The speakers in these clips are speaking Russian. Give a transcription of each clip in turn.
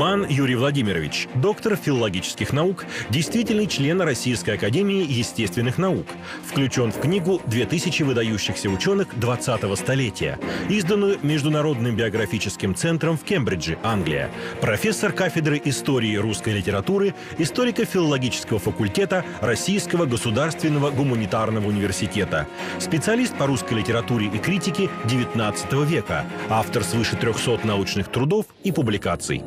Ман Юрий Владимирович, доктор филологических наук, действительный член Российской Академии Естественных Наук, включен в книгу «2000 выдающихся ученых 20-го столетия», изданную Международным биографическим центром в Кембридже, Англия. Профессор кафедры истории русской литературы, историко-филологического факультета Российского государственного гуманитарного университета, специалист по русской литературе и критике XIX века, автор свыше 300 научных трудов и публикаций.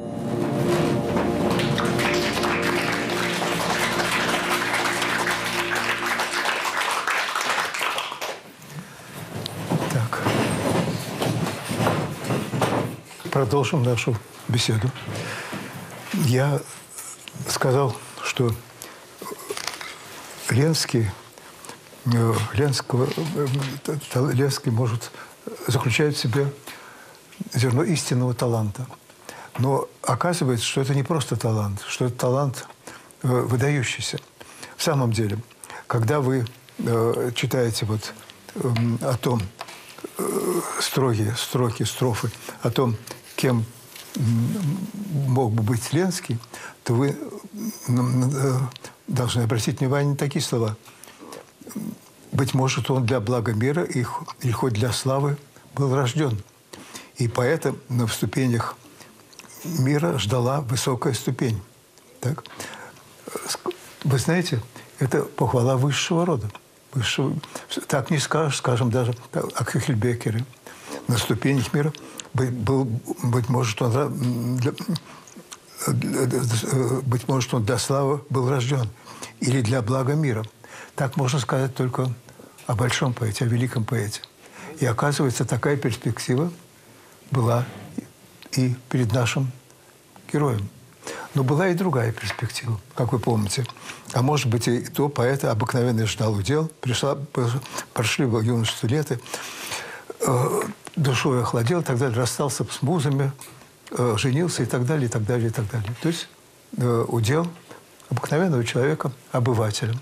Продолжим нашу беседу. Я сказал, что Ленский, э, Ленского, э, Ленский может заключать в себе зерно истинного таланта. Но оказывается, что это не просто талант, что это талант э, выдающийся. В самом деле, когда вы читаете вот эм, о том, строки, строки, строфы, о том, кем мог бы быть Ленский, то вы э, должны обратить внимание на такие слова. Быть может, он для блага мира или хоть для славы был рожден. И поэтому на ступенях мира ждала высокая ступень. Так? Вы знаете, это похвала высшего рода. Высшего, так не скажешь, скажем, даже о Кюхельбекере. На ступенях мира – был, быть может, он для, быть может, он для славы был рожден или для блага мира. Так можно сказать только о большом поэте, о великом поэте. И оказывается, такая перспектива была и перед нашим героем. Но была и другая перспектива, как вы помните. А может быть, и то поэта обыкновенно ждал удел. Пришла, прошли бы юношество лета. Душой охладел, и так далее, расстался с музами, э, женился и так далее, и так далее, и так далее. То есть э, удел обыкновенного человека, обывателя.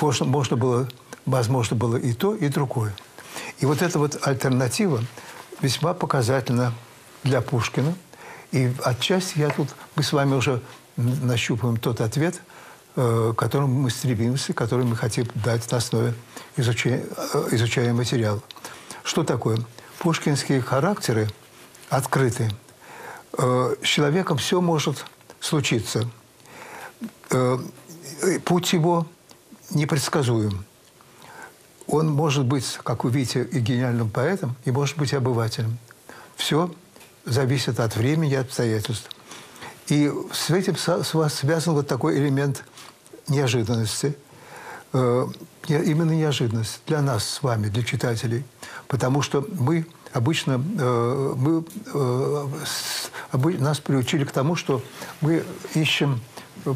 Можно, можно было, возможно было и то, и другое. И вот эта вот альтернатива весьма показательна для Пушкина. И отчасти я тут, мы с вами уже нащупаем тот ответ, э, которым мы стремимся, который мы хотим дать на основе изучения, э, изучая материал. Что такое? Пушкинские характеры открыты. Э, с человеком все может случиться. Э, путь его непредсказуем. Он может быть, как вы видите, и гениальным поэтом, и может быть обывателем. Все зависит от времени и обстоятельств. И с этим с вас связан вот такой элемент неожиданности. Э, именно неожиданность для нас с вами, для читателей – Потому что мы обычно э, мы, э, нас приучили к тому, что мы ищем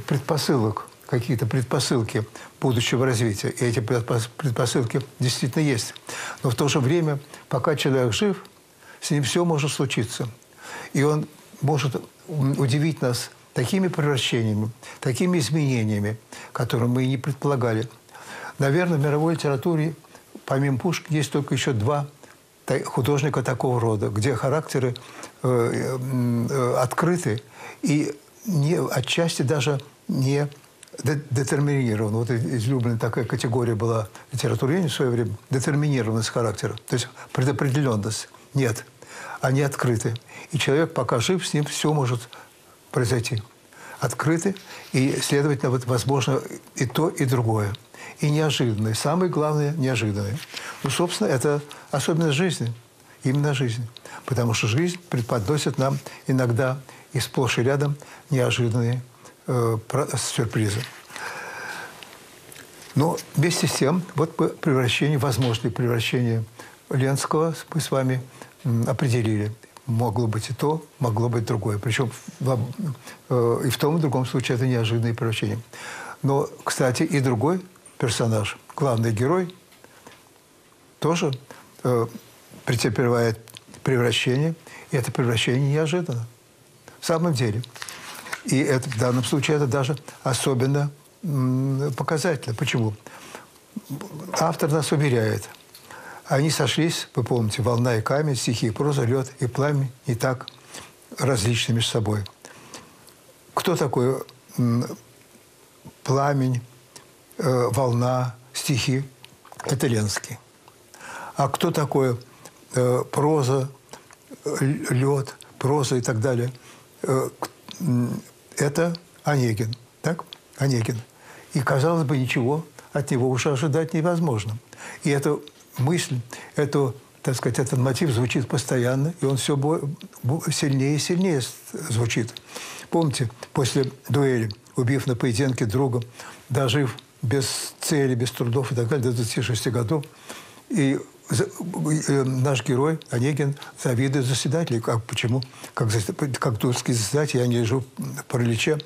предпосылок, какие-то предпосылки будущего развития. И эти предпосылки действительно есть. Но в то же время, пока человек жив, с ним все может случиться. И он может удивить нас такими превращениями, такими изменениями, которые мы и не предполагали. Наверное, в мировой литературе помимо Пушкина, есть только еще два художника такого рода, где характеры э, э, открыты и не, отчасти даже не детерминированы. Вот излюбленная такая категория была в литературе в свое время. Детерминированность характера, то есть предопределенность. Нет, они открыты. И человек, пока жив, с ним все может произойти. Открыты, и, следовательно, вот, возможно и то, и другое и неожиданные. Самое главное – неожиданные. Ну, собственно, это особенность жизни. Именно жизнь. Потому что жизнь преподносит нам иногда и сплошь и рядом неожиданные э, сюрпризы. Но вместе с тем, вот превращение, возможное превращение Ленского мы с вами определили. Могло быть и то, могло быть другое. Причем э, и в том и в другом случае это неожиданное превращение. Но, кстати, и другой персонаж, главный герой, тоже э, претерпевает превращение, и это превращение неожиданно. В самом деле. И это, в данном случае это даже особенно показательно. Почему? Автор нас уверяет. Они сошлись, вы помните, волна и камень, стихи, проза, лед и пламя не так различны между собой. кто такой пламень, волна, стихи? Это Ленский. А кто такой э, проза, лед, проза и так далее? Э, это Онегин. Так? Онегин. И, казалось бы, ничего от него уже ожидать невозможно. И эту мысль, эту, так сказать, этот мотив звучит постоянно, и он все сильнее и сильнее звучит. Помните, после дуэли, убив на поединке друга, дожив без цели, без трудов и так далее, до 26 годов, и э, наш герой Онегин завидует заседателю. Как, почему? Как, как тульский заседатель, я не лежу в параличе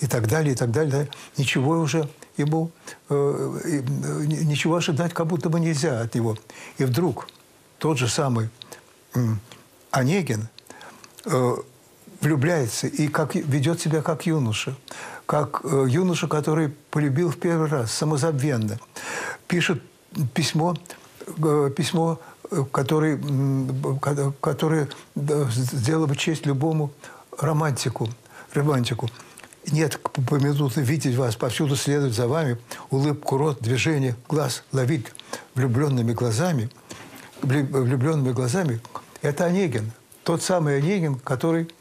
и так далее, и так далее. Ничего уже ему, э, э, ничего ожидать как будто бы нельзя от него. И вдруг тот же самый э, Онегин э, влюбляется и как, ведет себя как юноша. Как э, юноша, который полюбил в первый раз, самозабвенно. Пишет письмо, э, письмо э, который, который сделало бы честь любому романтику. романтику нет поминуты видеть вас, повсюду следовать за вами, улыбку, рот, движение, глаз ловить влюбленными глазами, влюбленными глазами, это Онегин. Тот самый Онегин, который, э, э, э,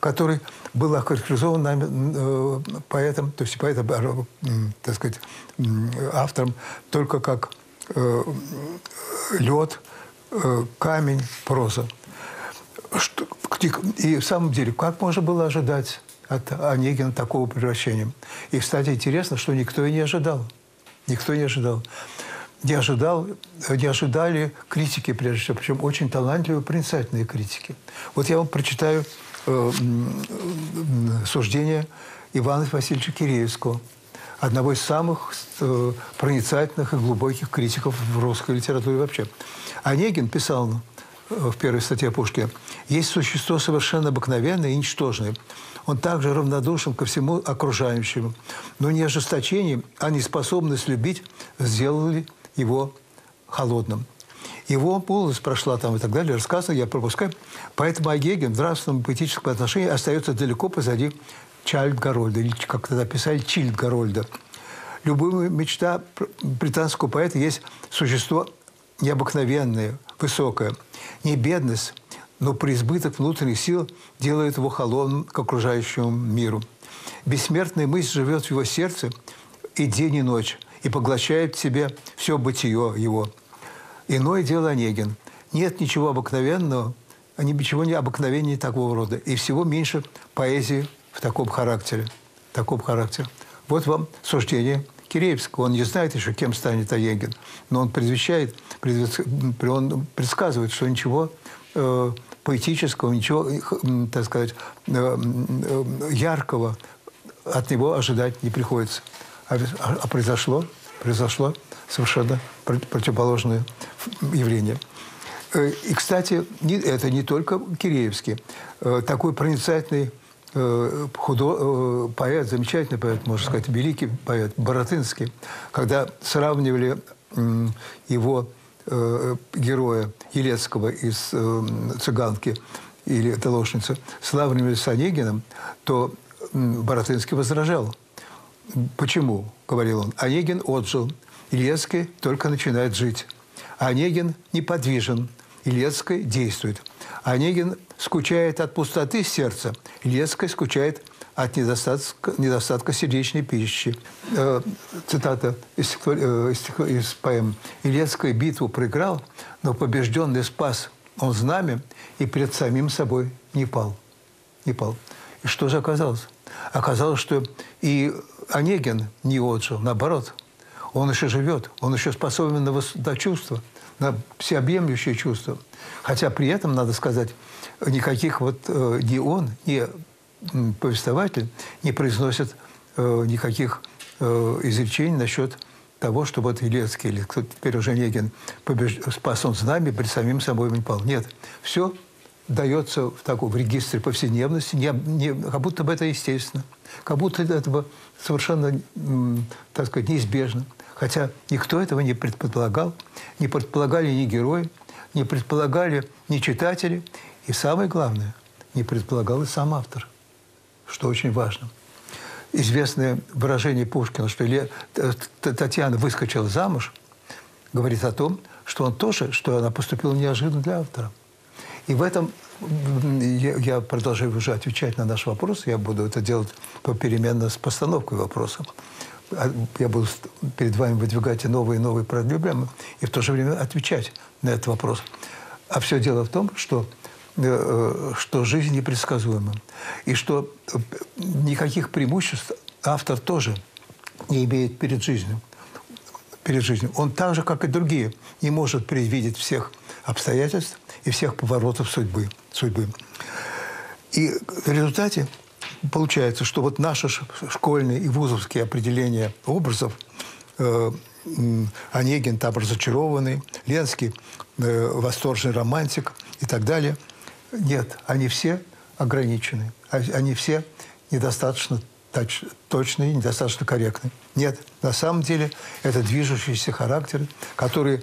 который был охарактеризован нами, э, поэтом, то есть поэтом, э, так сказать, автором только как э, лед, камень, проза. И в самом деле, как можно было ожидать от Онегина такого превращения? И, кстати, интересно, что никто и не ожидал. Никто не ожидал. Не, ожидал, не ожидали критики, прежде всего, причем очень талантливые, проницательные критики. Вот я вам прочитаю э, суждение Ивана Васильевича Киреевского, одного из самых э, проницательных и глубоких критиков в русской литературе вообще. Онегин писал Э, в первой статье Пушкина, есть существо совершенно обыкновенное и ничтожное. Он также равнодушен ко всему окружающему. Но не ожесточение, а неспособность любить сделали его холодным. Его молодость прошла там и так далее, рассказывал, я пропускаю. Поэтому Агеген в нравственном поэтическом отношении остается далеко позади Чайльд-Гарольда, или, как тогда писали, Чильд-Гарольда. Любая мечта британского поэта есть существо необыкновенное, высокое. Не бедность, но преизбыток внутренних сил делает его холодным к окружающему миру. Бессмертная мысль живет в его сердце и день, и ночь, и поглощает в себе все бытие его. Иное дело Онегин. Нет ничего обыкновенного, ничего не обыкновеннее такого рода. И всего меньше поэзии в таком характере. В таком характере. Вот вам суждение Киреевского. Он не знает еще, кем станет Онегин, но он предвещает, он предсказывает, что ничего э, поэтического, ничего, э, так сказать, э, э, яркого от него ожидать не приходится. А, а произошло, произошло совершенно противоположное явление. Э, и, кстати, это не только Киреевский. Э, такой проницательный Э, худо, поэт, замечательный поэт, можно сказать, великий поэт, Боротынский, когда сравнивали его героя Елецкого из «Цыганки» или сравнивали с Онегиным, то Боротынский возражал. Почему, говорил он, Онегин отжил, Ильецкий только начинает жить. Онегин неподвижен, Ильецкий действует. Онегин скучает от пустоты сердца, Ильецкая скучает от недостатка, недостатка сердечной пищи. Э, цитата из, э, из, из поэм. «Илецкая битву проиграл, но побежденный спас он знамя и перед самим собой не пал». Не пал. И что же оказалось? Оказалось, что и Онегин не отжил, наоборот. Он еще живет, он еще способен на, на чувства, на всеобъемлющее чувство. Хотя при этом, надо сказать, никаких вот э, ни он, ни повествователь не произносят э, никаких э, изречений насчет того, что вот Елецкий или кто теперь уже Негин побеж... спас он знамя, при самим собой не пал. Нет, все дается в таком в регистре повседневности, не, не, как будто бы это естественно, как будто это совершенно, так сказать, неизбежно. Хотя никто этого не предполагал, не предполагали ни герои, не предполагали ни читатели, И самое главное, не предполагал и сам автор, что очень важно. Известное выражение Пушкина, что Татьяна выскочила замуж, говорит о том, что он тоже, что она поступила неожиданно для автора. И в этом я, я продолжаю уже отвечать на наш вопрос. Я буду это делать попеременно с постановкой вопроса. А, я буду перед вами выдвигать новые и новые проблемы, и в то же время отвечать на этот вопрос. А все дело в том, что, э, э, что жизнь непредсказуема. И что никаких преимуществ автор тоже не имеет перед жизнью. Перед жизнью. Он так же, как и другие, не может предвидеть всех обстоятельств и всех поворотов судьбы. судьбы. И в результате получается, что вот наши школьные и вузовские определения образов э, Онегин там разочарованный, Ленский э, восторженный романтик и так далее. Нет, они все ограничены. А, они все недостаточно точ, точные, недостаточно корректные. Нет, на самом деле это движущиеся характеры, которые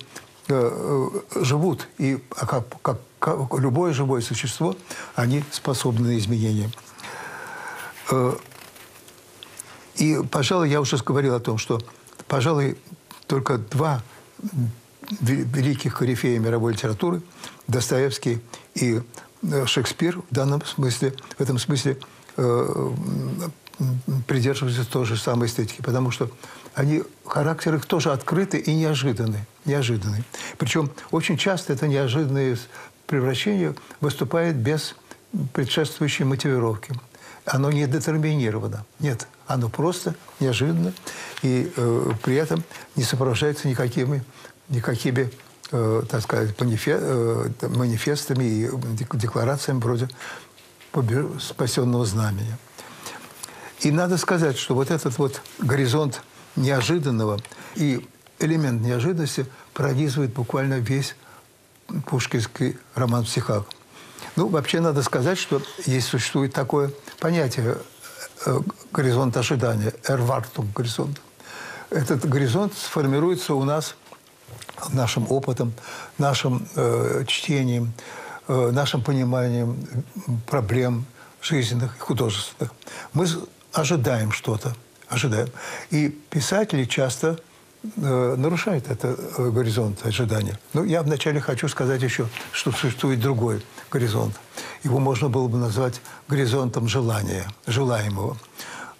живут, и а как, как, как любое живое существо, они способны на изменения. Э, и, пожалуй, я уже говорил о том, что, пожалуй, только два великих корифея мировой литературы, Достоевский и э, Шекспир, в данном смысле, в этом смысле э, придерживаются той же самой эстетики, потому что они, характер их тоже открытый и неожиданный. неожиданный. Причем очень часто это неожиданное превращение выступает без предшествующей мотивировки оно не детерминировано. Нет, оно просто неожиданно и э, при этом не сопровождается никакими, никакими э, так сказать, манифе, э, манифестами и декларациями вроде спасенного знамени. И надо сказать, что вот этот вот горизонт неожиданного и элемент неожиданности пронизывает буквально весь пушкинский роман «Психак». Ну, вообще надо сказать, что есть существует такое понятие э, горизонт ожидания, эрвартум горизонт. Этот горизонт сформируется у нас нашим опытом, нашим э, чтением, э, нашим пониманием проблем жизненных и художественных. Мы ожидаем что-то, ожидаем. И писатели часто э, нарушают этот э, горизонт ожидания. Ну, я вначале хочу сказать еще, что существует другой горизонт. Его можно было бы назвать горизонтом желания, желаемого.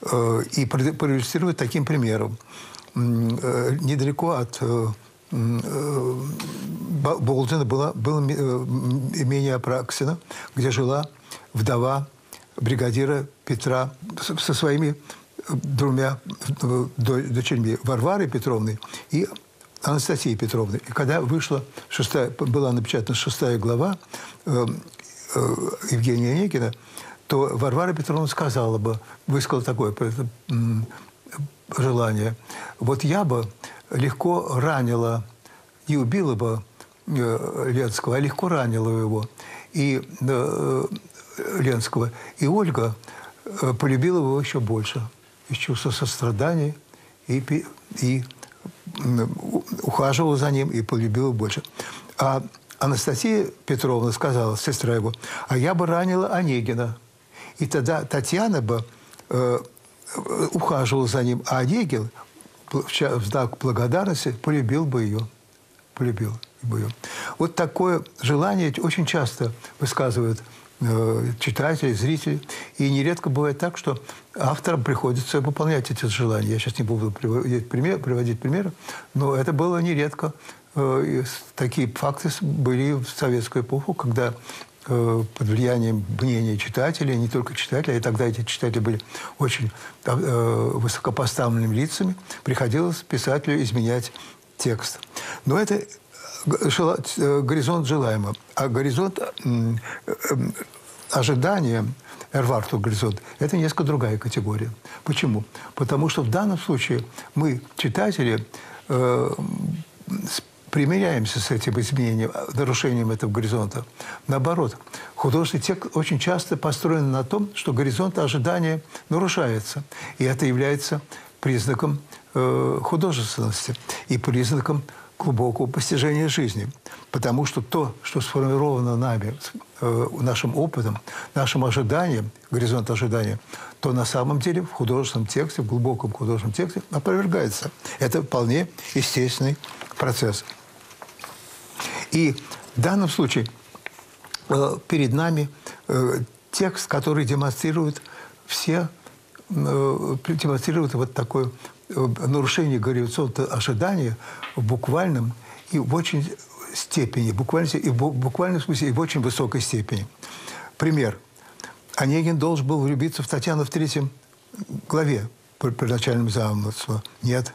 Э, и проиллюстрировать таким примером. Э, недалеко от э, Болдина было, было имение Апраксина, где жила вдова бригадира Петра со своими двумя дочерьми Варварой Петровной и Анастасией Петровной. И когда вышла шестая, была напечатана шестая глава э, э, Евгения Онегина, то Варвара Петровна сказала бы, высказала такое желание. Вот я бы легко ранила, не убила бы э, Ленского, а легко ранила его. И Ленского. И Ольга полюбила его еще больше. Из чувства сострадания и, и ухаживала за ним и полюбила больше. А Анастасия Петровна сказала, сестра его, а я бы ранила Онегина. И тогда Татьяна бы э, ухаживала за ним, а Онегин в знак благодарности полюбил бы ее. Полюбил бы ее. Вот такое желание очень часто высказывают Э, читателей, зрителей. И нередко бывает так, что авторам приходится выполнять эти желания. Я сейчас не буду приводить, пример, приводить примеры, но это было нередко. Э, такие факты были в советскую эпоху, когда э, под влиянием мнения читателей, не только читателей, а тогда эти читатели были очень высокопоставленными лицами, приходилось писателю изменять текст. Но это горизонт желаемого. А горизонт э, ожидания, Эрварту горизонт, это несколько другая категория. Почему? Потому что в данном случае мы, читатели, э, примиряемся с этим изменением, нарушением этого горизонта. Наоборот, художественный текст очень часто построен на том, что горизонт ожидания нарушается. И это является признаком э, художественности и признаком глубокого постижения жизни. Потому что то, что сформировано нами, э, нашим опытом, нашим ожиданием, горизонт ожидания, то на самом деле в художественном тексте, в глубоком художественном тексте опровергается. Это вполне естественный процесс. И в данном случае э, перед нами э, текст, который демонстрирует все, демонстрирует вот такое э, нарушение горизонта ожидания в буквальном и в очень степени, буквально, и в буквальном смысле и в очень высокой степени. Пример. Онегин должен был влюбиться в Татьяну в третьем главе при начальном замысле. Нет,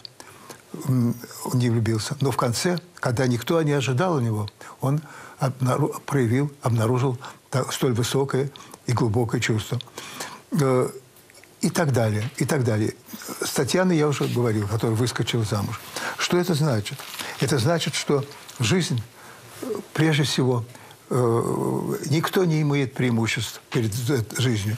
не влюбился. Но в конце, когда никто не ожидал у него, он проявил, обнаружил столь высокое и глубокое чувство. Э, и так далее, и так далее. С Татьяной я уже говорил, которая выскочила замуж. Что это значит? Это значит, что жизнь, э, прежде всего, э, никто не имеет преимуществ перед жизнью.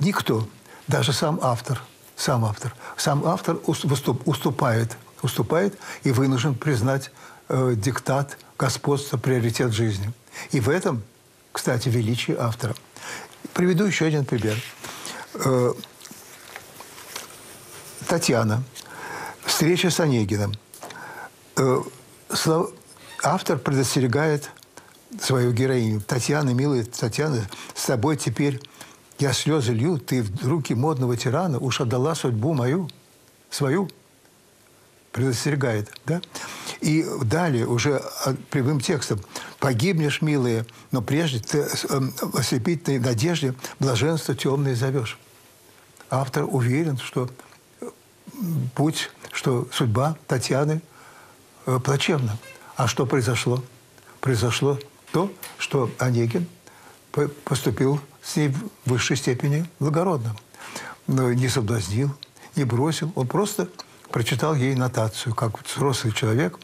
Никто, даже сам автор, сам автор, сам автор уступ, уступает, уступает и вынужден признать диктат, господство, приоритет жизни. И в этом, кстати, величие автора. Приведу еще один пример. Э, Татьяна. Встреча с Онегиным. Э, автор предостерегает свою героиню. Татьяна, милая Татьяна, с тобой теперь я слезы лью, ты в руки модного тирана уж отдала судьбу мою, свою. Предостерегает, да? И далее уже прямым текстом «Погибнешь, милые, но прежде ты э, ослепительной надежде блаженство темное зовешь». Автор уверен, что путь, что судьба Татьяны э, плачевна. А что произошло? Произошло то, что Онегин поступил с ней в высшей степени благородно. Но не соблазнил, не бросил. Он просто прочитал ей нотацию, как взрослый человек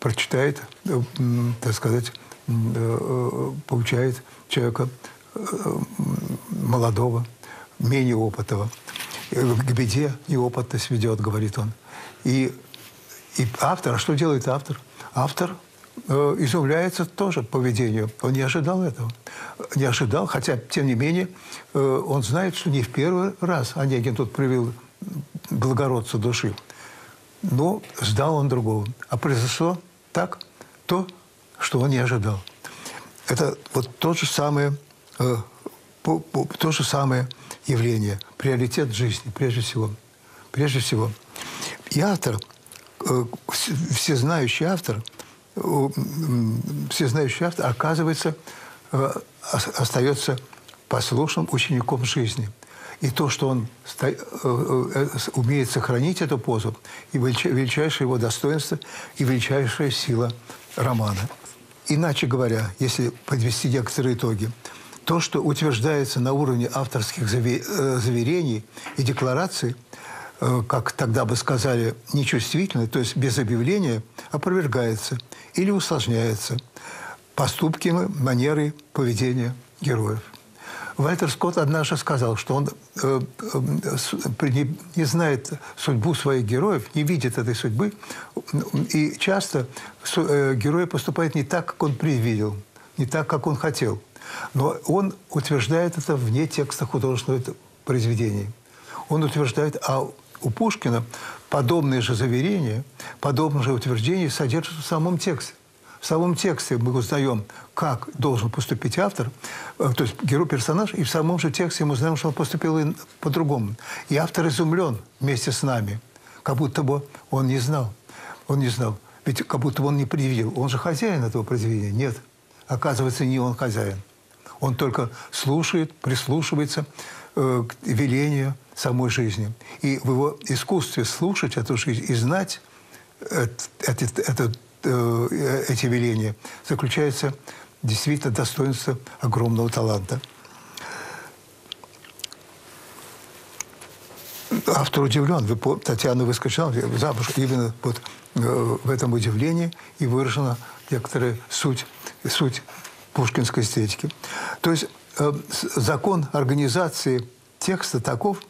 прочитает, э, так сказать, э, получает человека молодого, менее опытного. К беде неопытность ведет, говорит он. И, и автор, а что делает автор? Автор э, изумляется тоже поведению. Он не ожидал этого. Не ожидал, хотя, тем не менее, э, он знает, что не в первый раз Онегин тут привел благородца души. Но сдал он другого. А произошло так, то, что он не ожидал. Это вот то же самое, э, то же самое явление, приоритет жизни, прежде всего. Прежде всего. И автор, э, всезнающий автор, э, всезнающий автор, оказывается, э, остается послушным учеником жизни. И то, что он умеет сохранить эту позу, и величайшее его достоинство, и величайшая сила романа. Иначе говоря, если подвести некоторые итоги, то, что утверждается на уровне авторских э, заверений и деклараций, как тогда бы сказали, нечувствительно, то есть без объявления, опровергается или усложняется поступками, манерой поведения героев. Вальтер Скотт однажды сказал, что он э, э, не, не знает судьбу своих героев, не видит этой судьбы, и часто э, герой поступает не так, как он предвидел, не так, как он хотел. Но он утверждает это вне текста художественного произведения. Он утверждает, а у Пушкина подобные же заверения, подобные же утверждения содержатся в самом тексте. В самом тексте мы узнаем, как должен поступить автор, э, то есть герой-персонаж, и в самом же тексте мы узнаем, что он поступил по-другому. И автор изумлен вместе с нами, как будто бы он не знал. Он не знал. Ведь как будто бы он не предвидел. Он же хозяин этого произведения. Нет. Оказывается, не он хозяин. Он только слушает, прислушивается э, к велению самой жизни. И в его искусстве слушать эту жизнь и знать этот, этот Э, эти веления, заключается действительно достоинство огромного таланта. Автор удивлен. Вы, Татьяна выскочила замуж именно вот э, в этом удивлении и выражена некоторая суть, суть пушкинской эстетики. То есть э, закон организации текста таков,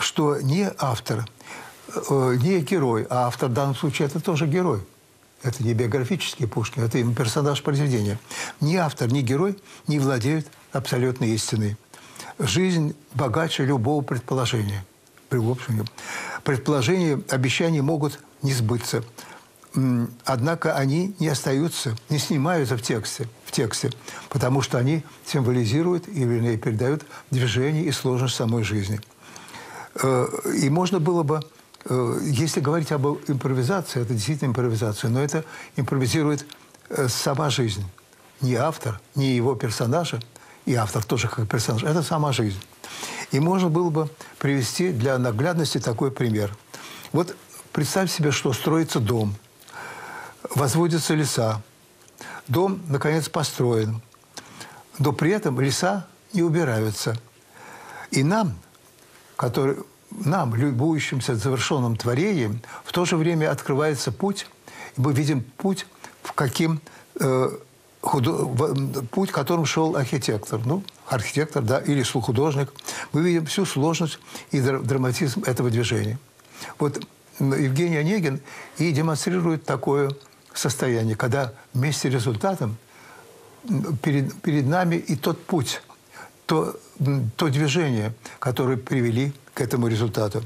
что не автор э, не герой, а автор в данном случае это тоже герой. Это не биографический Пушкин, это именно персонаж произведения. Ни автор, ни герой не владеют абсолютной истиной. Жизнь богаче любого предположения. Предположения, обещания могут не сбыться. Однако они не остаются, не снимаются в тексте, в тексте, потому что они символизируют, или вернее, передают движение и сложность самой жизни. Э, и можно было бы Э, если говорить об импровизации, это действительно импровизация, но это импровизирует э, сама жизнь. Не автор, не его персонажа, и автор тоже как персонаж, это сама жизнь. И можно было бы привести для наглядности такой пример. Вот представь себе, что строится дом, возводятся леса, дом, наконец, построен, но при этом леса не убираются. И нам, которые нам, любующимся завершенным творением, в то же время открывается путь, и мы видим путь, в каким э, худо, в, путь, которым шел архитектор, ну, архитектор, да, или художник. Мы видим всю сложность и драматизм этого движения. Вот Евгений Онегин и демонстрирует такое состояние, когда вместе с результатом перед, перед нами и тот путь, то, то движение, которое привели к этому результату.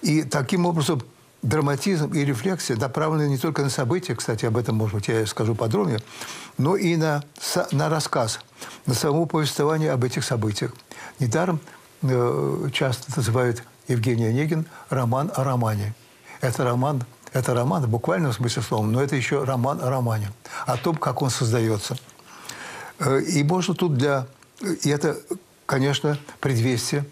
И таким образом драматизм и рефлексия направлены не только на события, кстати, об этом, может быть, я скажу подробнее, но и на, на рассказ, на само повествование об этих событиях. Недаром э, часто называют Евгений Онегин роман о романе. Это роман, это роман в буквальном смысле слова, но это еще роман о романе, о том, как он создается. Э, и можно тут для... И это, конечно, предвестие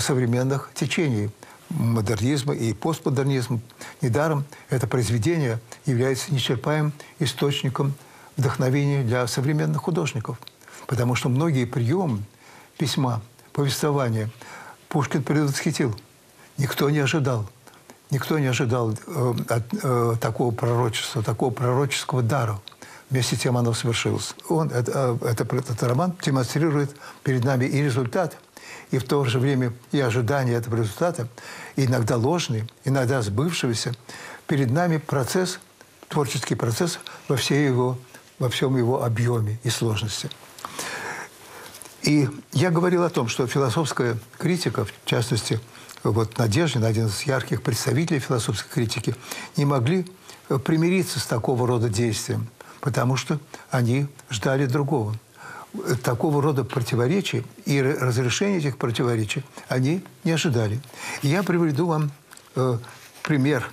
современных течений модернизма и постмодернизма. Недаром это произведение является неисчерпаемым источником вдохновения для современных художников. Потому что многие приемы письма, повествования Пушкин предвосхитил. Никто не ожидал. Никто не ожидал э, от, э, такого пророчества, такого пророческого дара. Вместе с тем оно совершилось. Он, это, э, это, этот роман демонстрирует перед нами и результат – и в то же время и ожидание этого результата, иногда ложный, иногда сбывшегося, перед нами процесс, творческий процесс во, всей его, во всем его объеме и сложности. И я говорил о том, что философская критика, в частности, вот Надеждин, один из ярких представителей философской критики, не могли примириться с такого рода действием, потому что они ждали другого – такого рода противоречий и разрешения этих противоречий они не ожидали. Я приведу вам э, пример,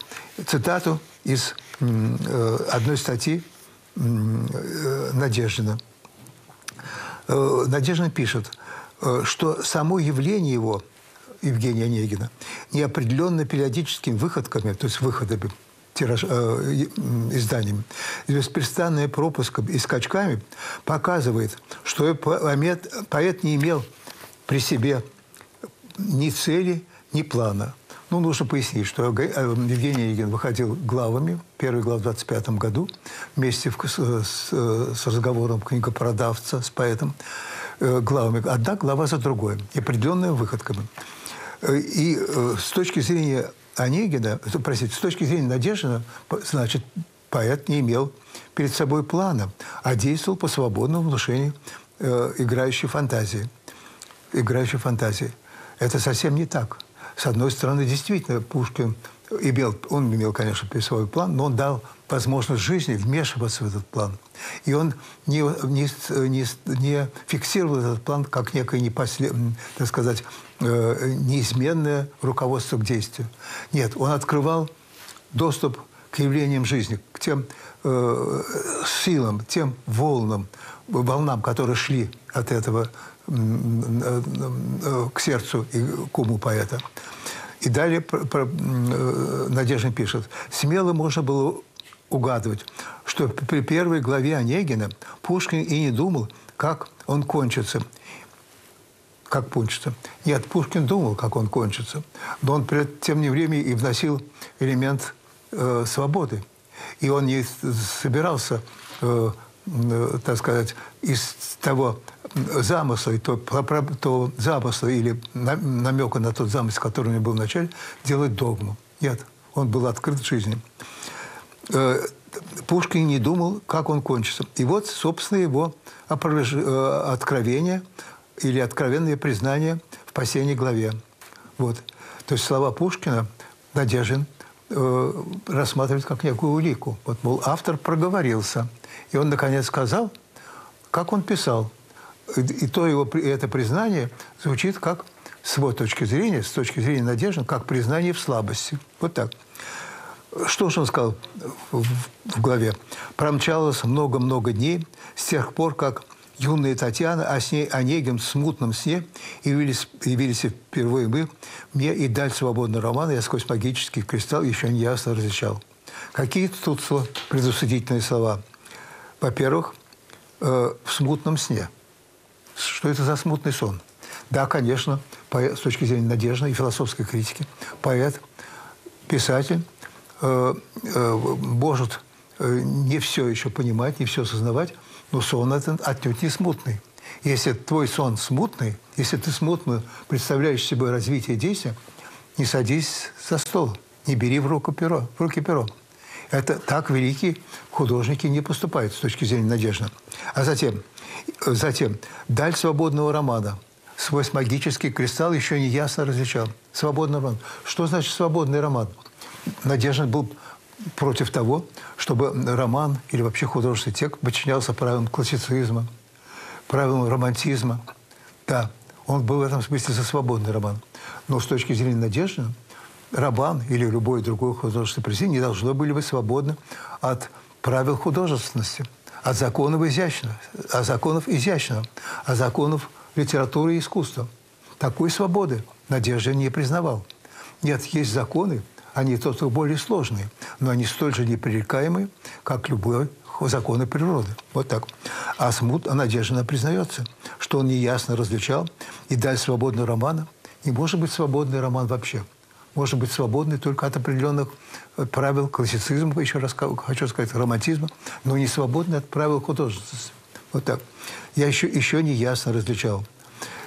цитату из э, одной статьи э, Надеждина. Э, Надеждин пишет, э, что само явление его, Евгения Онегина, неопределенно периодическими выходками, то есть выходами тираж, э, изданиями, беспрестанная пропуском и скачками показывает, что поэт, поэт не имел при себе ни цели, ни плана. Ну, нужно пояснить, что э, Евгений Онегин выходил главами, первый глав в 25 году, вместе в, с, с разговором книгопродавца, с поэтом, э, главами. Одна глава за другой, и определенными выходками. И э, с точки зрения Онегина, простите, с точки зрения Надеждина, значит, поэт не имел перед собой плана, а действовал по свободному внушению э, играющей фантазии. Играющей фантазии. Это совсем не так. С одной стороны, действительно, Пушкин имел, он имел, конечно, свой план, но он дал возможность жизни вмешиваться в этот план. И он не, не, не, не фиксировал этот план как некое непослед, так сказать, э, неизменное руководство к действию. Нет, он открывал доступ к явлениям жизни, к тем э, силам, тем волнам, волнам, которые шли от этого э, э, к сердцу и к уму поэта. И далее про, про, э, Надежда пишет, смело можно было угадывать, что при первой главе Онегина Пушкин и не думал, как он кончится. Как кончится. Нет, Пушкин думал, как он кончится. Но он, тем не временем, и вносил элемент э, свободы. И он не собирался, э, э, так сказать, из того замысла, то, то замысла или намека на тот замысел, который у него был в начале, делать догму. Нет, он был открыт к жизни. Э, Пушкин не думал, как он кончится. И вот, собственно, его э, откровение или откровенное признание в последней главе. Вот. То есть слова Пушкина Надежин э, рассматривает как некую улику. Вот, мол, автор проговорился. И он, наконец, сказал, как он писал. И то его, это признание звучит как, с его точки зрения, с точки зрения Надежды, как признание в слабости. Вот так. Что же он сказал в, в главе? «Промчалось много-много дней с тех пор, как юная Татьяна, а с ней Онегин в смутном сне явились, явились впервые мы, мне и даль свободного романа я сквозь магический кристалл еще не ясно различал». Какие тут предусудительные слова? Во-первых, э, в смутном сне. Что это за смутный сон? Да, конечно, поэт, с точки зрения надежды и философской критики, поэт, писатель э, э, может э, не все еще понимать, не все осознавать, но сон этот отнюдь не смутный. Если твой сон смутный, если ты смутно представляешь себе развитие действия, не садись за стол, не бери в руку перо, в руки перо. Это так великие художники не поступают с точки зрения надежды. А затем, затем даль свободного романа. Свой магический кристалл еще не ясно различал. Свободный роман. Что значит свободный роман? Надежда был против того, чтобы роман или вообще художественный текст подчинялся правилам классицизма, правилам романтизма. Да, он был в этом смысле за свободный роман. Но с точки зрения Надежды, роман или любое другое художественное произведение не должно были быть свободны от правил художественности, от законов изящного, от законов изящного, от законов литературы и искусства. Такой свободы Надежда не признавал. Нет, есть законы, они только более сложные, но они столь же непререкаемые, как любой законы природы. Вот так. А смут, а Надежда признается, что он неясно различал, и даль свободного романа не может быть свободный роман вообще – может быть свободной только от определенных э, правил классицизма, еще раз хочу сказать, романтизма, но не свободной от правил художественности. Вот так. Я еще, еще не ясно различал.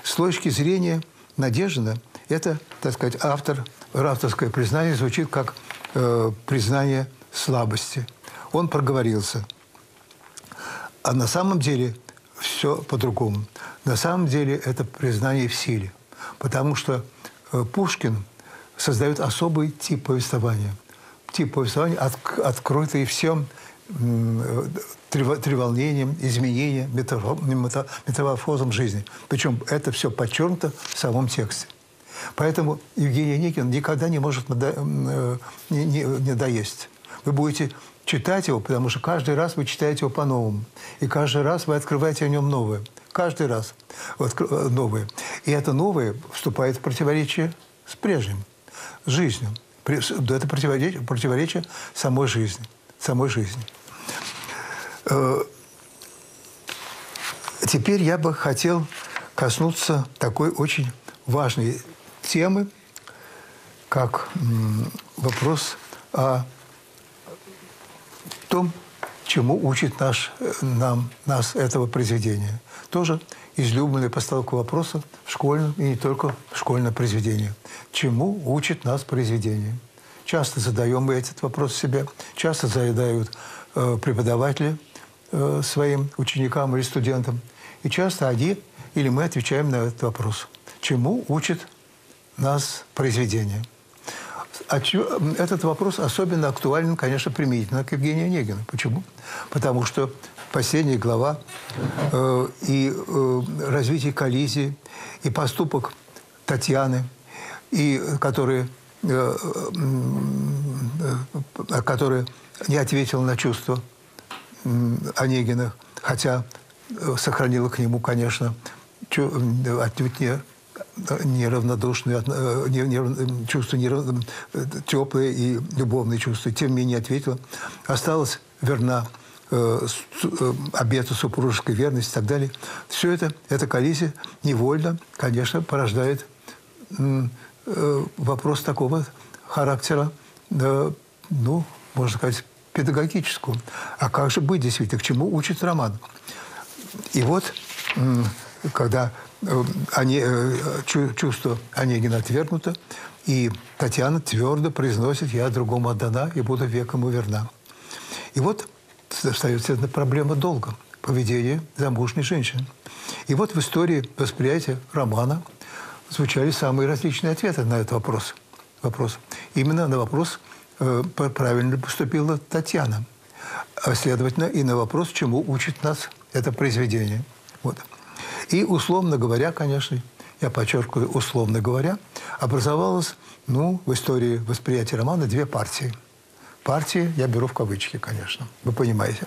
С точки зрения Надеждина, это, так сказать, автор, авторское признание звучит как э, признание слабости. Он проговорился. А на самом деле все по-другому. На самом деле это признание в силе. Потому что э, Пушкин – создает особый тип повествования. Тип повествования, от, открытый всем треволнением, изменением, метаморфозом жизни. Причем это все подчеркнуто в самом тексте. Поэтому Евгений Онегин никогда не может э, не, не, не доесть. Вы будете читать его, потому что каждый раз вы читаете его по-новому. И каждый раз вы открываете о нем новое. Каждый раз э, новое. И это новое вступает в противоречие с прежним жизнью. Это противоречие, противоречие самой жизни. Самой жизни. Э, теперь я бы хотел коснуться такой очень важной темы, как вопрос о том, чему учит наш, нам, нас этого произведения. Тоже излюбленная постановка вопроса в школьном и не только в школьном произведении. Чему учит нас произведение? Часто задаем мы этот вопрос себе, часто задают э, преподаватели э, своим ученикам или студентам. И часто они или мы отвечаем на этот вопрос. Чему учит нас произведение? Этот вопрос особенно актуален, конечно, применительно к Евгению Онегину. Почему? Потому что последняя глава э, и э, развитие коллизии, и поступок Татьяны, и которые, э, э, который не ответил на чувства э, Онегина, хотя э, сохранила к нему, конечно, чу, отнюдь не неравнодушные, э, чувства нерав... теплые и любовные чувства. Тем не менее ответила. Осталась верна э, э, обету супружеской верности и так далее. Все это, эта коллизия невольно, конечно, порождает э, вопрос такого характера, э, ну, можно сказать, педагогического. А как же быть действительно? К чему учит роман? И вот, когда они, чувство Онегина отвергнуто, и Татьяна твердо произносит «я другому отдана и буду веком верна». И вот остается эта проблема долга поведения замужней женщины. И вот в истории восприятия романа звучали самые различные ответы на этот вопрос. вопрос. Именно на вопрос, э, правильно поступила Татьяна. А следовательно, и на вопрос, чему учит нас это произведение. Вот. И, условно говоря, конечно, я подчеркиваю, условно говоря, образовалось, ну, в истории восприятия романа две партии. Партии, я беру в кавычки, конечно, вы понимаете.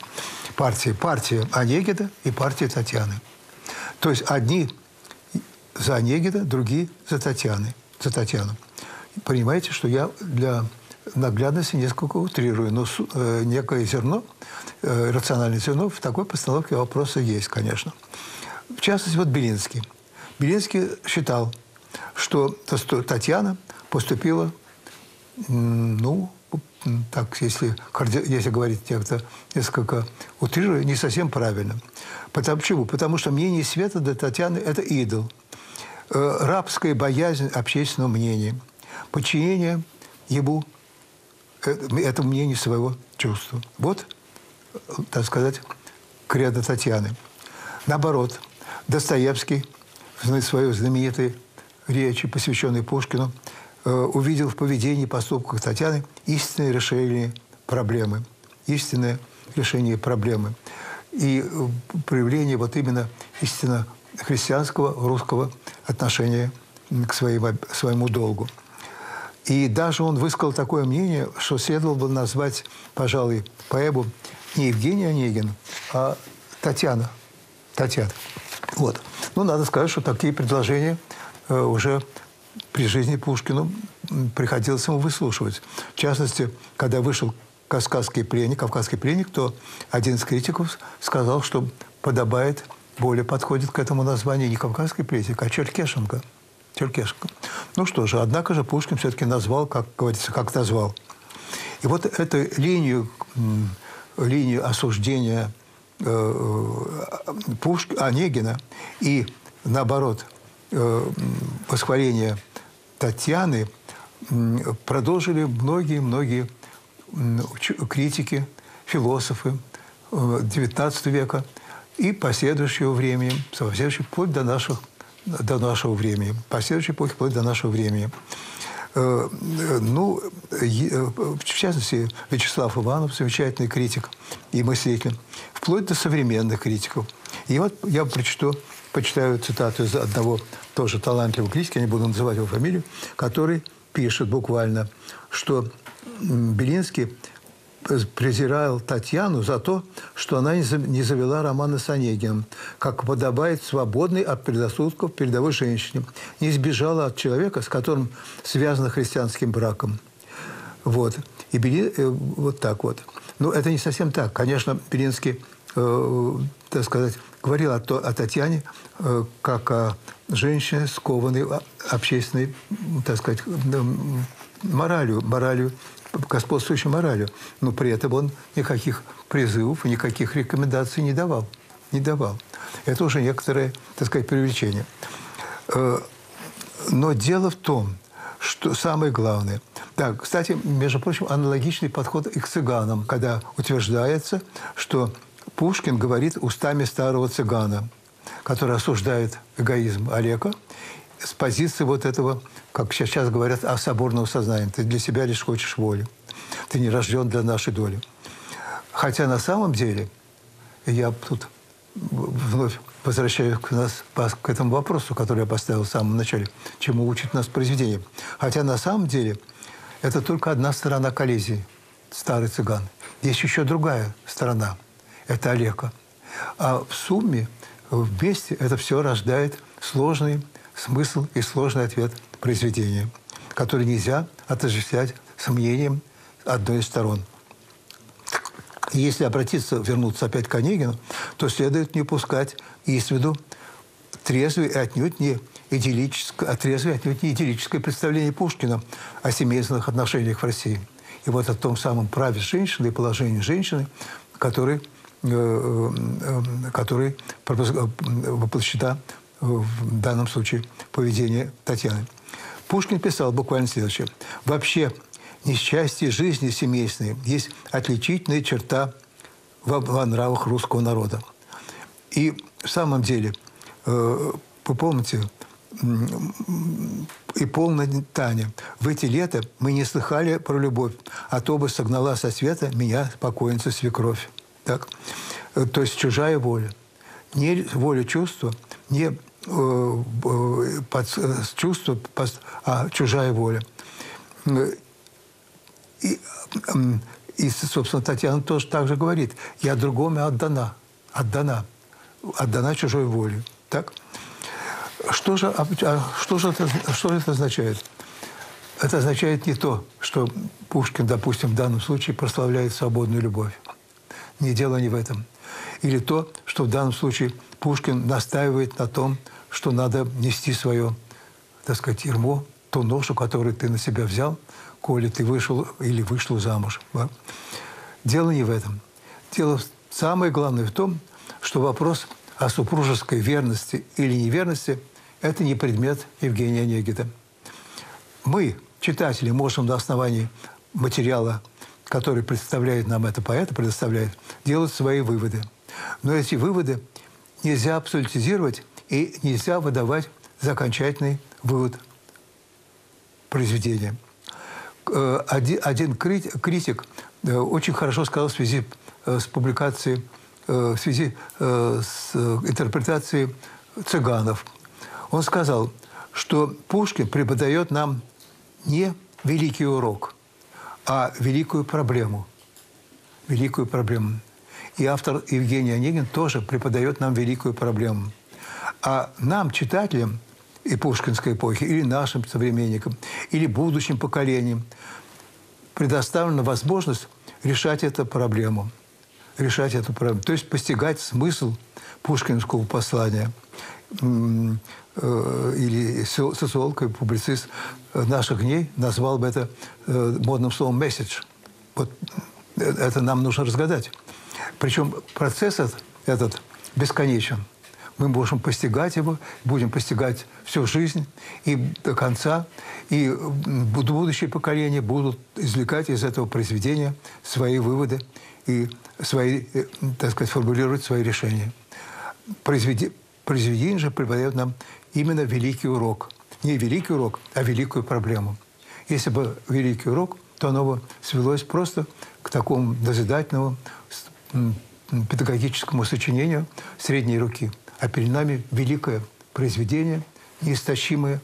Партии, партия Онегина и партия Татьяны. То есть одни за Онегина, другие за Татьяны, за Татьяну. Понимаете, что я для наглядности несколько утрирую, но э, некое зерно, э, рациональное зерно в такой постановке вопроса есть, конечно. В частности, вот Белинский. Белинский считал, что Татьяна поступила, ну, так, если, если говорить как-то несколько утрируя, не совсем правильно. Потому, почему? Потому что мнение света для Татьяны – это идол. Э, рабская боязнь общественного мнения, подчинение ему, э, этому мнению своего чувства. Вот, так сказать, кредо Татьяны. Наоборот, Достоевский в своей знаменитой речи, посвященной Пушкину, э, увидел в поведении поступках Татьяны истинное решение проблемы. Истинное решение проблемы. И проявление вот именно истинно христианского русского отношения к своему, своему долгу. И даже он высказал такое мнение, что следовало бы назвать, пожалуй, поэму не Евгений Онегин, а Татьяна. Татьяна. Вот. Ну, надо сказать, что такие предложения э, уже при жизни Пушкину приходилось ему выслушивать. В частности, когда вышел «Кавказский пленник», «Кавказский пленник», то один из критиков сказал, что подобает более подходит к этому названию не кавказский пленник, а Черкешенко. Черкешенко. Ну что же, однако же Пушкин все-таки назвал, как говорится, как назвал. И вот эту линию, линию осуждения э, э Пушк, Онегина и, наоборот, э, восхваление Татьяны продолжили многие-многие критики, философы XIX века – и последующего времени, последующий вплоть до, наших, до нашего времени, последующий эпохи вплоть до нашего времени. Э, э, ну, э, в частности, Вячеслав Иванов, замечательный критик и мыслитель, вплоть до современных критиков. И вот я прочту, почитаю цитату из одного тоже талантливого критика, я не буду называть его фамилию, который пишет буквально, что Белинский презирал Татьяну за то, что она не завела романа с Онегиным, как подобает свободной от предрассудков передовой женщине, не сбежала от человека, с которым связана христианским браком. Вот. И Бели, э, вот так вот. Но это не совсем так. Конечно, Белинский, э, так сказать, говорил о, о Татьяне э, как о женщине, скованной общественной, так сказать, моралью, моралью господствующей моралью. Но при этом он никаких призывов никаких рекомендаций не давал. Не давал. Это уже некоторое, так сказать, привлечение. Э, но дело в том, что самое главное. Да, кстати, между прочим, аналогичный подход и к цыганам, когда утверждается, что Пушкин говорит устами старого цыгана, который осуждает эгоизм Олега, с позиции вот этого, как сейчас говорят, о соборного сознания. Ты для себя лишь хочешь воли. Ты не рожден для нашей доли. Хотя на самом деле, я тут вновь возвращаюсь к, нас, к этому вопросу, который я поставил в самом начале, чему учит нас произведение. Хотя на самом деле это только одна сторона коллизии, старый цыган. Есть еще другая сторона, это Олега. А в сумме, вместе это все рождает сложный смысл и сложный ответ произведения, который нельзя отождествлять с мнением одной из сторон. Если обратиться, вернуться опять к Онегину, то следует не упускать из виду трезвый и отнюдь не идиллическое, а отнюдь не идиллическое представление Пушкина о семейных отношениях в России. И вот о том самом праве женщины и положении женщины, который, э, э, который воплощена в данном случае поведение Татьяны. Пушкин писал буквально следующее. «Вообще, несчастье жизни семейной есть отличительная черта во, во нравах русского народа. И в самом деле, э, вы помните, и полная Таня. В эти лета мы не слыхали про любовь, а то бы согнала со света меня покойница свекровь. Так? Э, то есть чужая воля. Не воля чувства, не э, э под, э, чувство, а чужая воля. И, и, собственно, Татьяна тоже так же говорит. Я другому отдана. Отдана. Отдана чужой воле. Так? Что же, а, а что же это, что это означает? Это означает не то, что Пушкин, допустим, в данном случае прославляет свободную любовь. Не дело не в этом. Или то, что в данном случае Пушкин настаивает на том, что надо нести свое, так сказать, ермо, ту ношу, которую ты на себя взял, коли ты вышел или вышла замуж. Да? Дело не в этом. Дело самое главное в том, что вопрос о супружеской верности или неверности – это не предмет Евгения Онегина. Мы, читатели, можем на основании материала, который представляет нам это поэт, предоставляет, делать свои выводы. Но эти выводы нельзя абсолютизировать и нельзя выдавать за окончательный вывод произведения. Э, один, один критик э, очень хорошо сказал в связи э, с публикацией, в связи с интерпретацией цыганов – он сказал, что Пушкин преподает нам не великий урок, а великую проблему. Великую проблему. И автор Евгений Онегин тоже преподает нам великую проблему. А нам, читателям и пушкинской эпохи, или нашим современникам, или будущим поколениям, предоставлена возможность решать эту проблему. Решать эту проблему. То есть постигать смысл пушкинского послания Э, или социолог и публицист наших дней назвал бы это э, модным словом «месседж». Вот э, это нам нужно разгадать. Причем процесс этот, бесконечен. Мы можем постигать его, будем постигать всю жизнь и до конца. И будущие поколения будут извлекать из этого произведения свои выводы и свои, так сказать, формулировать свои решения. Произведи, произведение же преподает нам именно великий урок. Не великий урок, а великую проблему. Если бы великий урок, то оно бы свелось просто к такому назидательному педагогическому сочинению средней руки. А перед нами великое произведение, неистощимое,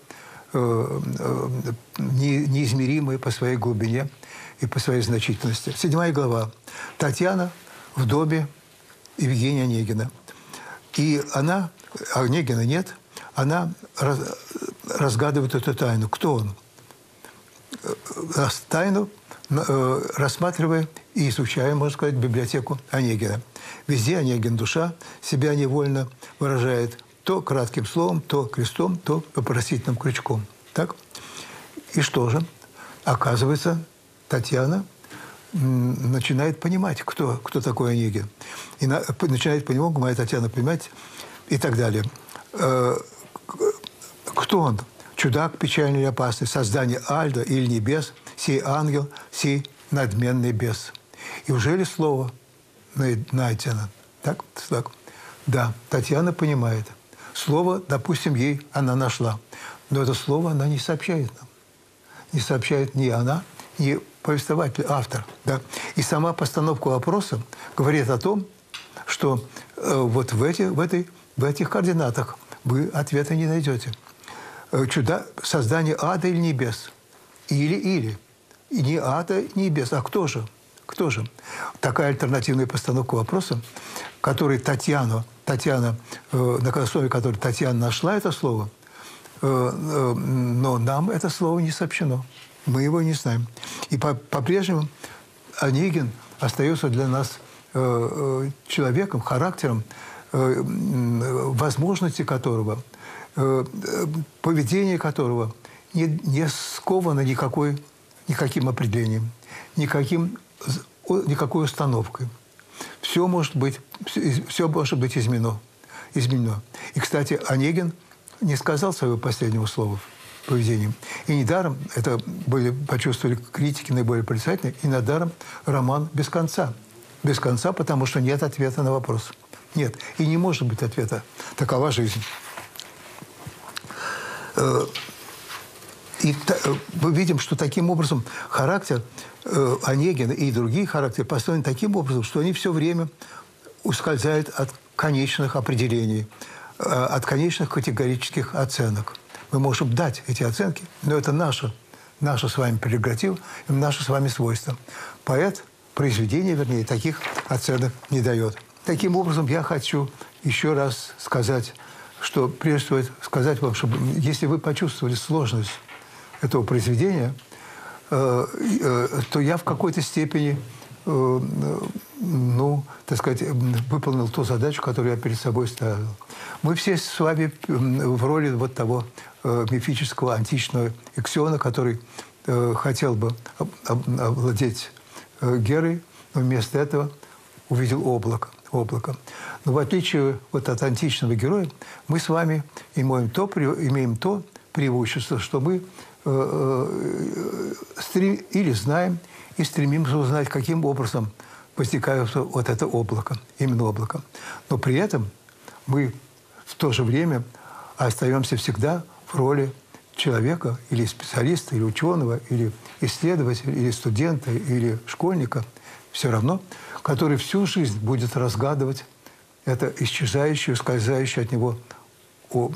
э, э, неизмеримое по своей глубине и по своей значительности. Седьмая глава. Татьяна в доме Евгения Онегина. И она, Онегина нет – она раз, разгадывает эту тайну. Кто он? Тайну э, рассматривая и изучая, можно сказать, библиотеку Онегина. Везде Онегин душа себя невольно выражает то кратким словом, то крестом, то вопросительным крючком. Так? И что же? Оказывается, Татьяна начинает понимать, кто, кто такой Онегин. И на, начинает понимать, моя Татьяна понимать и так далее. Э, кто он? Чудак печальный и опасный, создание Альда или небес, сей ангел, сей надменный бес. И уже ли слово найдено? Так? так? Да, Татьяна понимает. Слово, допустим, ей она нашла. Но это слово она не сообщает нам. Не сообщает ни она, ни повествователь, автор. Да? И сама постановка вопроса говорит о том, что э, вот в, эти, в, этой, в этих координатах вы ответа не найдете. Э, чуда, создание ада или небес. Или-или. И не ада, ни небес. А кто же? Кто же? Такая альтернативная постановка вопроса, который Татьяна, Татьяна, э, на основе которой Татьяна нашла это слово, э, э, но нам это слово не сообщено. Мы его не знаем. И по- по-прежнему Онегин остается для нас э, э, человеком, характером, э, возможности которого – Э, поведение которого не, не сковано никакой, никаким определением, никаким, никакой установкой. Все может быть, все, может быть изменено. изменено. И, кстати, Онегин не сказал своего последнего слова поведением. И недаром это были, почувствовали критики наиболее порицательные, и недаром роман без конца. Без конца, потому что нет ответа на вопрос. Нет. И не может быть ответа. Такова жизнь. Э, и мы видим, что таким образом характер э, Онегина и другие характеры построены таким образом, что они все время ускользают от конечных определений, э, от конечных категорических оценок. Мы можем дать эти оценки, но это наше, наше с вами прерогатива, наше с вами свойство. Поэт, произведение, вернее, таких оценок не дает. Таким образом, я хочу еще раз сказать, что прежде всего сказать вам, чтобы если вы почувствовали сложность этого произведения, э, э, то я в какой-то степени, э, ну, так сказать, выполнил ту задачу, которую я перед собой ставил. Мы все с вами в роли вот того мифического античного Иксиона, который хотел бы овладеть Герой, но вместо этого увидел облако. облако. Но в отличие вот от античного героя, мы с вами имеем то, имеем то преимущество, что мы или знаем и стремимся узнать, каким образом возникает вот это облако, именно облако. Но при этом мы в то же время остаемся всегда в роли человека или специалиста, или ученого, или исследователя, или студента, или школьника, все равно, который всю жизнь будет разгадывать это исчезающее, ускользающее от него э,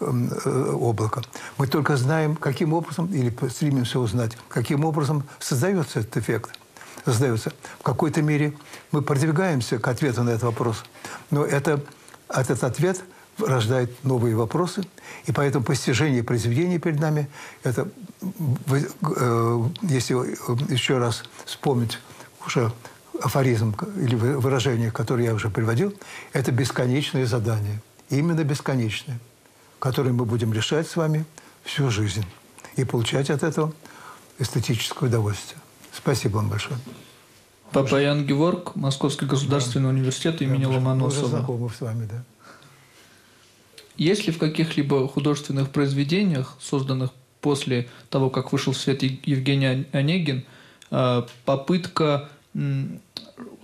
облака. Мы только знаем, каким образом, или стремимся узнать, каким образом создается этот эффект. Создается. В какой-то мере мы продвигаемся к ответу на этот вопрос. Но это, этот ответ рождает новые вопросы, и поэтому постижение произведения перед нами, это, э, если еще раз вспомнить уже афоризм или выражение, которое я уже приводил, это бесконечное задание. Именно бесконечное который мы будем решать с вами всю жизнь и получать от этого эстетическое удовольствие. Спасибо вам большое. Папа Ян Геворг, Московский государственный да. университет имени да, Ломоносова. Мы знакомы с вами, да. Есть ли в каких-либо художественных произведениях, созданных после того, как вышел в свет Евгений Онегин, э, попытка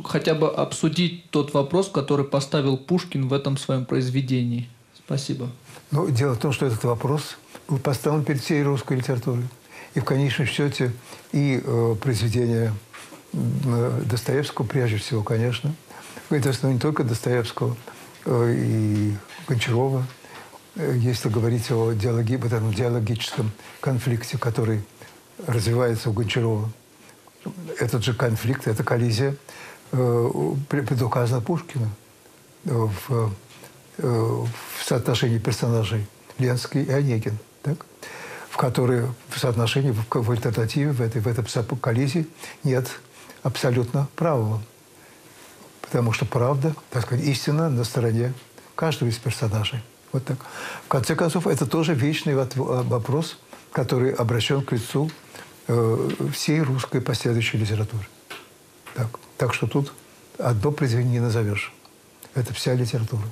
хотя бы обсудить тот вопрос, который поставил Пушкин в этом своем произведении? Спасибо. Но дело в том, что этот вопрос был поставлен перед всей русской литературой. И в конечном счете и э, произведения э, Достоевского, прежде всего, конечно, это ну, не только Достоевского, э, и Гончарова, э, если говорить о диалоги, вот этом диалогическом конфликте, который развивается у Гончарова. Этот же конфликт, эта коллизия э, предуказана Пушкину в Э, в соотношении персонажей Ленский и Онегин, так? в которые в соотношении, в, в альтернативе, в этой, в этой коллизии нет абсолютно правого. Потому что правда, так сказать, истина на стороне каждого из персонажей. Вот так. В конце концов, это тоже вечный вопрос, который обращен к лицу э, всей русской последующей литературы. Так, так что тут одно произведение не назовешь. Это вся литература.